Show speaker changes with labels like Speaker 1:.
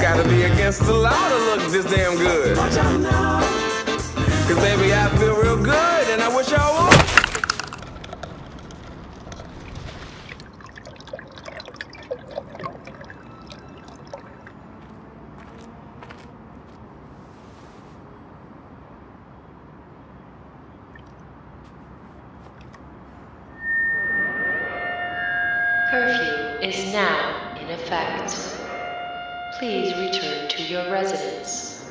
Speaker 1: gotta be against the law to look this damn good. Cause baby, I feel real good and I wish I would.
Speaker 2: Curfew is now in effect. Please return to your residence.